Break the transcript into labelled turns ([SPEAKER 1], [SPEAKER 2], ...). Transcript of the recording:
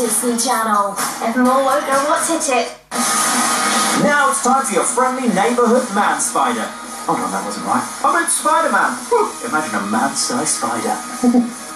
[SPEAKER 1] Disney Channel. Evermore won't know what's hit it.
[SPEAKER 2] Now it's time for your friendly neighborhood man spider. Oh, Hold on, that wasn't right. I'm Spider-Man. Imagine a man-sized spider.